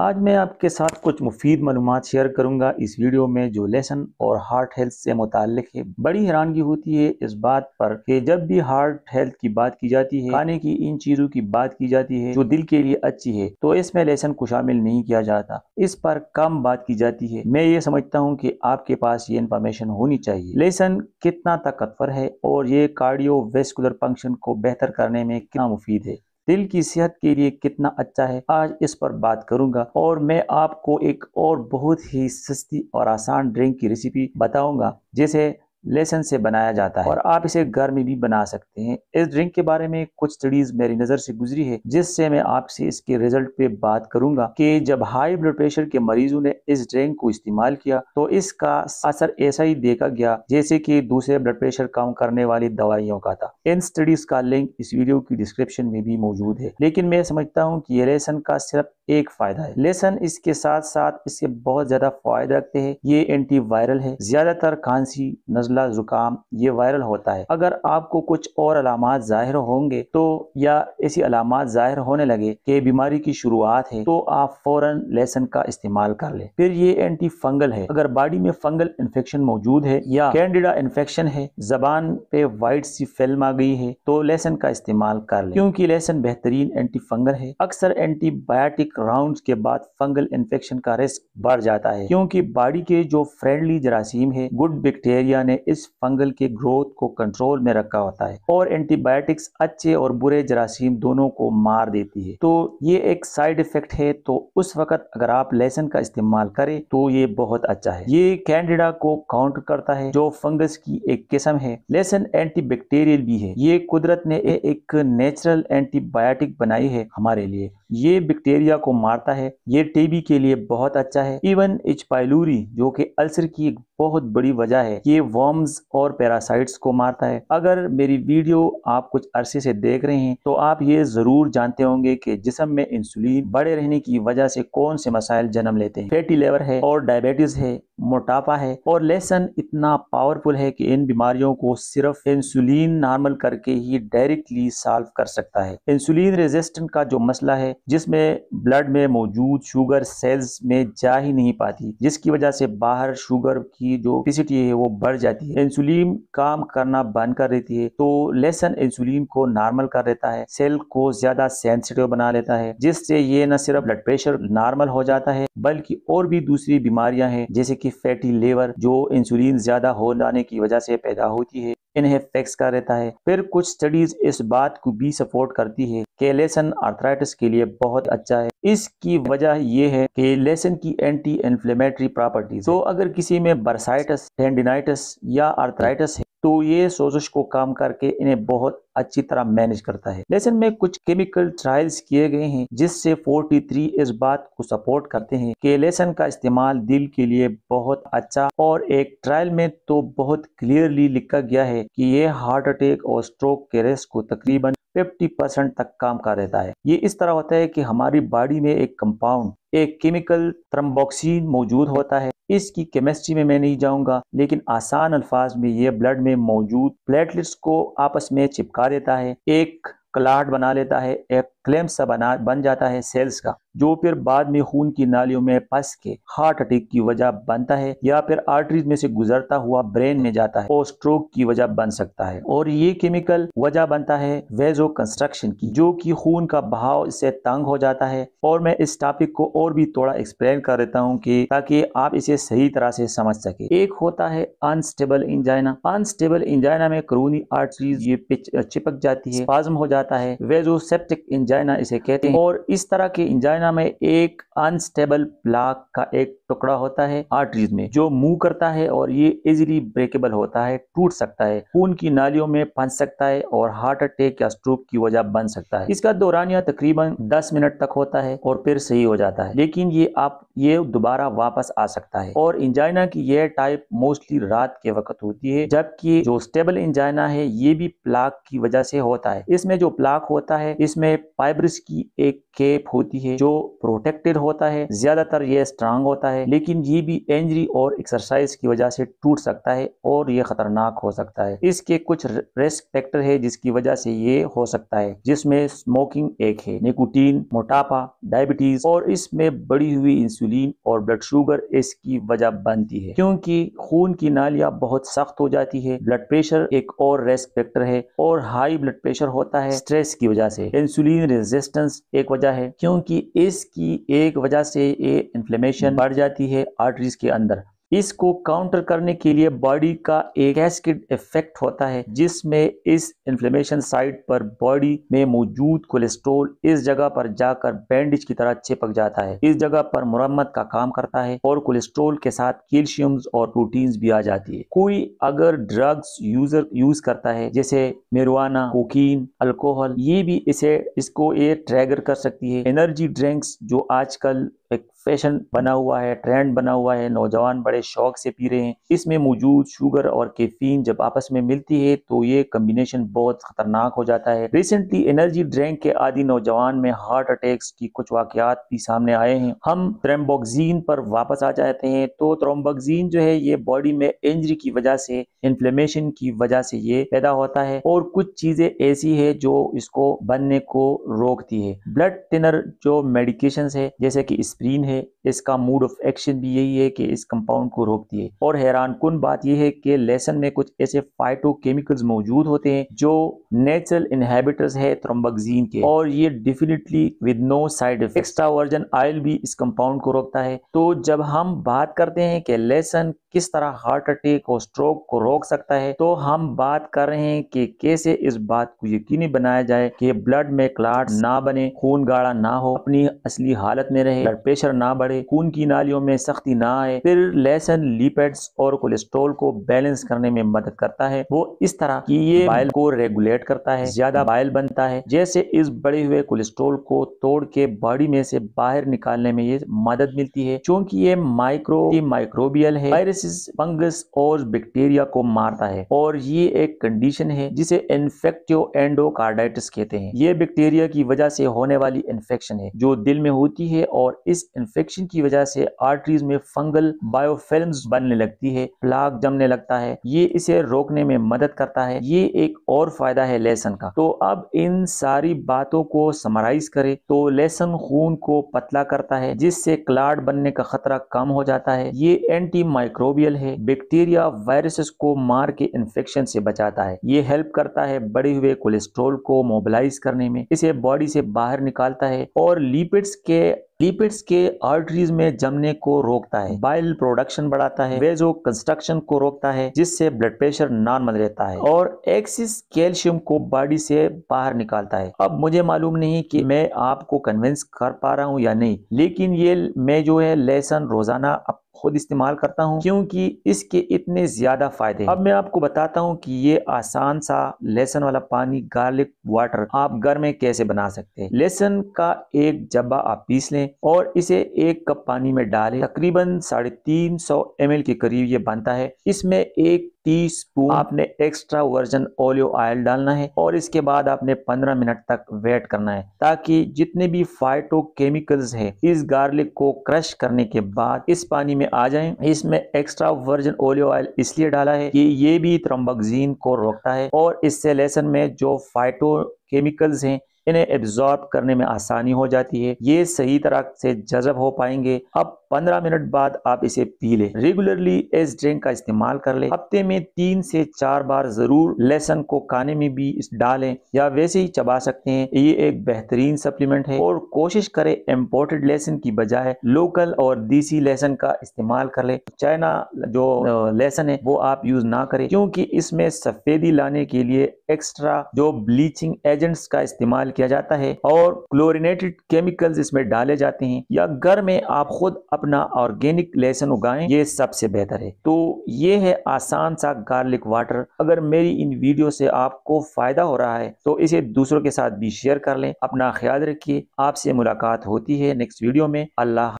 आज मैं आपके साथ कुछ मुफीद मालूम शेयर करूँगा इस वीडियो में जो लेसन और हार्ट हेल्थ से मुतालिक है। बड़ी हैरानगी होती है इस बात पर कि जब भी हार्ट हेल्थ की बात की जाती है, खाने की इन चीज़ों की बात की जाती है जो दिल के लिए अच्छी है तो इसमें लेसन को शामिल नहीं किया जाता। इस पर कम बात की जाती है। मैं ये समझता हूँ कि आपके पास ये इन्फॉर्मेशन होनी चाहिए। लेसन कितना ताकतवर है और ये कार्डियो वेस्कुलर फ़ंक्शन को बेहतर करने में कितना मुफीद है। दिल की सेहत के लिए कितना अच्छा है, आज इस पर बात करूँगा और मैं आपको एक और बहुत ही सस्ती और आसान ड्रिंक की रेसिपी बताऊँगा, जैसे लेसन से बनाया जाता है। और आप इसे घर में भी बना सकते हैं। इस ड्रिंक के बारे में कुछ स्टडीज़ मेरी नज़र से गुजरी है, जिससे मैं आपसे इसके रिज़ल्ट पे बात करूँगा कि जब हाई ब्लड प्रेशर के मरीजों ने इस ड्रिंक को इस्तेमाल किया तो इसका असर ऐसा ही देखा गया, जैसे कि दूसरे ब्लड प्रेशर कम करने वाली दवाइयों का था। इन स्टडीज़ का लिंक इस वीडियो की डिस्क्रिप्शन में भी मौजूद है। लेकिन मैं समझता हूँ की ये लेसन का सिर्फ़ एक फ़ायदा है। लेसन इसके साथ साथ इसके बहुत ज़्यादा फ़ायदे रखते हैं। ये एंटी वायरल है। ज़्यादातर खांसी नजला जुकाम ये वायरल होता है। अगर आपको कुछ और अलामत ज़ाहिर होंगे तो या ऐसी अलामत ज़ाहिर होने लगे कि बीमारी की शुरुआत है तो आप फ़ौरन लेसन का इस्तेमाल कर ले। फिर ये एंटी फंगल है। अगर बॉडी में फंगल इन्फेक्शन मौजूद है या कैंडिडा इन्फेक्शन है, जबान पे वाइट सी फ़िल्म आ गई है तो लेसन का इस्तेमाल कर ले। क्योंकि लेसन बेहतरीन एंटी फंगल है, अक्सर एंटीबायोटिक राउंड के बाद फंगल इन्फेक्शन का रिस्क बढ़ जाता है। क्योंकि बॉडी के जो फ्रेंडली जरासीम है, गुड बैक्टीरिया ने इस फंगल के ग्रोथ को कंट्रोल में रखा होता है और एंटीबायोटिक्स अच्छे और बुरे जरासीम दोनों को मार देती है। तो ये एक साइड इफ़ेक्ट है तो उस वक्त अगर आप लेसन का इस्तेमाल करें तो ये बहुत अच्छा है। ये कैंडिडा को काउंटर करता है, जो फंगस की एक किस्म है। लेसन एंटीबैक्टीरियल भी है। ये कुदरत ने एक नेचुरल एंटीबायोटिक बनाई है हमारे लिए। ये बैक्टीरिया को मारता है। ये टीबी के लिए बहुत अच्छा है। इवन एच पाइलूरी, जो कि अल्सर की एक बहुत बड़ी वजह है, ये वर्म्स और पैरासाइट्स को मारता है। अगर मेरी वीडियो आप कुछ अरसे से देख रहे हैं तो आप ये ज़रूर जानते होंगे कि जिसम में इंसुलिन बड़े रहने की वजह से कौन से मसाइल जन्म लेते हैं। फैटी लेवर है और डायबिटीज़ है। मोटापा है और लेसन इतना पावरफुल है कि इन बीमारियों को सिर्फ़ इंसुलिन नॉर्मल करके ही डायरेक्टली सॉल्व कर सकता है। इंसुलिन रेजिस्टेंट का जो मसला है, जिसमें ब्लड में मौजूद शुगर सेल्स में जा ही नहीं पाती, जिसकी वजह से बाहर शुगर की जो कैपेसिटी है वो बढ़ जाती है। इंसुलिन काम करना बंद कर देती है तो लेसन इंसुलिन को नॉर्मल कर देता है सेल को ज़्यादा सेंसिटिव बना लेता है, जिससे ये न सिर्फ़ ब्लड प्रेशर नॉर्मल हो जाता है, बल्कि और भी दूसरी बीमारियाँ हैं, जैसे कि फैटी लेवर जो इंसुलिन ज़्यादा हो जाने की वजह से पैदा होती है, इन्हें फैक्स कर रहता है। फिर कुछ स्टडीज़ इस बात को भी सपोर्ट करती है कि लेसन आर्थराइटिस के लिए बहुत अच्छा है। इसकी वजह यह है कि लेसन की एंटी इन्फ्लेमेटरी प्रॉपर्टीज़ तो अगर किसी में बर्साइटिस टेंडिनाइटिस या आर्थराइटिस है तो ये सोजश को काम करके इन्हें बहुत अच्छी तरह मैनेज करता है। लेसन में कुछ केमिकल ट्रायल्स किए गए हैं, जिससे 43 इस बात को सपोर्ट करते हैं कि लेसन का इस्तेमाल दिल के लिए बहुत अच्छा और एक ट्रायल में तो बहुत क्लियरली लिखा गया है कि ये हार्ट अटैक और स्ट्रोक के रिस्क को तकरीबन 50 परसेंट तक काम कर देता है। ये इस तरह होता है कि हमारी बॉडी में एक कंपाउंड एक केमिकल थ्रम्बोक्सिन मौजूद होता है। इसकी केमिस्ट्री में मैं नहीं जाऊँगा, लेकिन आसान अल्फाज में ये ब्लड में मौजूद प्लेटलेट्स को आपस में चिपका देता है। एक क्लाट बना लेता है, एक क्लेम सा बना, बन जाता है सेल्स का। जो फिर बाद में खून की नालियों में फंस के हार्ट अटैक की वजह बनता है या फिर आर्टरीज में से गुजरता हुआ ब्रेन में जाता है और स्ट्रोक की वजह बन सकता है। और ये केमिकल वजह बनता है वेजो कंस्ट्रक्शन की, जो कि खून का बहाव इससे तंग हो जाता है। और मैं इस टॉपिक को और भी थोड़ा एक्सप्लेन कर देता हूँ कि ताकि आप इसे सही तरह से समझ सके। एक होता है अनस्टेबल इंजाइना अनस्टेबल इंजाइना में क्रोनी आर्टरीज ये चिपक जाती है स्पाज्म हो जाता है। वेजो सेप्टिक इंजाइना इसे कहते हैं। और इस तरह के इंजाइना में एक अनस्टेबल प्लाक का एक टुकड़ा होता है आर्टरीज में, जो मूव करता है और ये इजिली ब्रेकेबल होता है, टूट सकता है। खून की नालियों में फंस सकता है और हार्ट अटैक या स्ट्रोक की वजह बन सकता है। इसका दौरानिया तकरीबन 10 मिनट तक होता है और फिर सही हो जाता है। लेकिन ये आप ये दोबारा वापस आ सकता है। और इंजाइना की यह टाइप मोस्टली रात के वक्त होती है, जबकि जो स्टेबल इंजाइना है, ये भी प्लाक की वजह से होता है। इसमें जो प्लाक होता है, इसमें फाइब्रिस की एक केप होती है, जो प्रोटेक्टेड होता है। ज़्यादातर ये स्ट्रांग होता है, लेकिन ये भी इंजरी और एक्सरसाइज की वजह से टूट सकता है और ये खतरनाक हो सकता है। इसके कुछ रिस्क फैक्टर है, जिसकी वजह से ये हो सकता है, जिसमें स्मोकिंग एक है निकोटीन मोटापा डायबिटीज़ और इसमें बढ़ी हुई इंसुलिन और ब्लड शुगर इसकी वजह बनती है। क्योंकि खून की नालियाँ बहुत सख्त हो जाती है ब्लड प्रेशर एक और रेस्क फैक्टर है और हाई ब्लड प्रेशर होता है स्ट्रेस की वजह से। इंसुलिन रेजिस्टेंस एक वजह है, क्योंकि इसकी एक वजह से ये इन्फ्लेमेशन बढ़ जाती है आर्टरीज के अंदर। इसको काउंटर करने के लिए बॉडी का एक कैस्केड इफ़ेक्ट होता है, जिसमें इस इन्फ्लेमेशन साइट पर बॉडी में मौजूद कोलेस्ट्रोल इस जगह पर जाकर बैंडेज की तरह चिपक जाता है। इस जगह पर मुरम्मत का काम करता है और कोलेस्ट्रोल के साथ कैल्शियम और प्रोटीन्स भी आ जाती है। कोई अगर ड्रग्स यूज़र यूज़ करता है, जैसे मेरुआना कोकीन अल्कोहल ये भी इसे, इसको ये ट्रैगर कर सकती है। एनर्जी ड्रिंक्स जो आजकल एक फ़ैशन बना हुआ है, ट्रेंड बना हुआ है, नौजवान बड़े शौक से पी रहे हैं। इसमें मौजूद शुगर और कैफीन जब आपस में मिलती है तो ये कम्बिनेशन बहुत खतरनाक हो जाता है। रिसेंटली एनर्जी ड्रिंक के आदि नौजवान में हार्ट अटैक्स की कुछ वाकयात भी सामने आए हैं। हम थ्रेम्बोक्सिन पर वापस आ जाते हैं तो थ्रोम्बोक्सिन जो है, ये बॉडी में इंजरी की वजह से इन्फ्लेमेशन की वजह से ये पैदा होता है और कुछ चीज़ें ऐसी है जो इसको बनने को रोकती है। ब्लड थिनर जो मेडिकेशन है, जैसे कि स्प्रीन है। इसका मूड ऑफ़ एक्शन भी यही है कि इस कंपाउंड को रोकती है और हैरान कन बात यह है कि लेसन में कुछ ऐसे फाइटोकेमिकल्स मौजूद होते हैं जो नेचुरल इनहेबिटर्स है थ्रोम्बोक्सिन के। और ये definitely with no side effect extra virgin oil भी इस कंपाउंड को रोकता है। तो जब हम बात करते हैं कि लेसन किस तरह हार्ट अटैक और स्ट्रोक को रोक सकता है तो हम बात कर रहे हैं कि कैसे इस बात को यकीनी बनाया जाए कि ब्लड में क्लाट ना बने, खून गाढ़ा ना हो, अपनी असली हालत में रहे ब्लड प्रेशर ना बढ़े, खून की नालियों में सख्ती ना आए, फिर लेसन लिपेड्स और कोलेस्ट्रोल को बैलेंस करने में मदद करता है। वो इस तरह की ये बाइल को रेगुलेट करता है, ज़्यादा बाइल बनता है, जैसे इस बढ़े हुए कोलेस्ट्रोल को तोड़ के बॉडी में से बाहर निकालने में ये मदद मिलती है। क्योंकि ये माइक्रो माइक्रोबियल है वायरस फंगस और बैक्टीरिया को मारता है और ये एक कंडीशन है जिसे इन्फेक्टिव एंडोकार्डाइटिस कहते हैं। ये बैक्टीरिया की वजह से होने वाली इन्फेक्शन है, जो दिल में होती है और इस इन्फेक्शन की वजह से आर्टरीज में फंगल बायोफिल्म बनने लगती है प्लाक जमने लगता है। ये इसे रोकने में मदद करता है। ये एक और फ़ायदा है लेसन का। तो अब इन सारी बातों को समराइज करें तो लेसन खून को पतला करता है, जिससे क्लाड बनने का खतरा कम हो जाता है। ये एंटी माइक्रोबियल है। बैक्टीरिया वायरसेस को मार के इन्फेक्शन से बचाता है। ये हेल्प करता है बढ़े हुए कोलेस्ट्रोल को मोबिलाईज करने में। इसे बॉडी से बाहर निकालता है और लिपिड्स के लिपिड्स के आर्टरीज में जमने को रोकता है बाइल प्रोडक्शन बढ़ाता है, वेजो कंस्ट्रक्शन को रोकता है, जिससे ब्लड प्रेशर नॉर्मल रहता है और एक्सिस कैल्शियम को बॉडी से बाहर निकालता है। अब मुझे मालूम नहीं कि मैं आपको कन्विंस कर पा रहा हूँ या नहीं, लेकिन ये मैं जो है, लेसन रोज़ाना खुद इस्तेमाल करता हूँ, क्योंकि इसके इतने ज़्यादा फ़ायदे अब मैं आपको बताता हूँ कि ये आसान सा लेसन वाला पानी गार्लिक वाटर आप घर में कैसे बना सकते हैं। लेसन का एक जब्बा आप पीस लें और इसे एक कप पानी में डालें। तकरीबन साढ़े तीन सौ एम एल के करीब ये बनता है। इसमें एक टी स्पून आपने एक्स्ट्रा वर्जन ओलियो ऑयल डालना है और इसके बाद आपने 15 मिनट तक वेट करना है, ताकि जितने भी फाइटो केमिकल्स है, इस गार्लिक को क्रश करने के बाद इस पानी में आ जाएँ। इसमें एक्स्ट्रा वर्जन ओलियो ऑयल इसलिए डाला है कि ये भी त्रम्बकजीन को रोकता है और इससे लेसन में जो फाइटो केमिकल्स हैं, इन्हें एब्जॉर्ब करने में आसानी हो जाती है। ये सही तरह से जजब हो पाएँगे। अब 15 मिनट बाद आप इसे पी लें। रेगुलरली इस ड्रिंक का इस्तेमाल कर लें। हफ़्ते में तीन से चार बार ज़रूर लहसन को खाने में भी डालें या वैसे ही चबा सकते हैं। ये एक बेहतरीन सप्लीमेंट है और कोशिश करें इम्पोर्टेड लहसन की बजाय लोकल और देसी लहसन का इस्तेमाल कर ले। चाइना जो लहसन है, वो आप यूज़ ना करें क्योंकि इसमें सफेदी लाने के लिए एक्स्ट्रा जो ब्लीचिंग एजेंट्स का इस्तेमाल किया जाता है और क्लोरिनेटेड केमिकल्स इसमें डाले जाते हैं। या घर में आप खुद अपना ऑर्गेनिक लेसन उगाएँ, ये सबसे बेहतर है। तो ये है आसान सा गार्लिक वाटर। अगर मेरी इन वीडियो से आपको फ़ायदा हो रहा है तो इसे दूसरों के साथ भी शेयर कर लें। अपना ख्याल रखिए। आपसे मुलाकात होती है नेक्स्ट वीडियो में। अल्लाह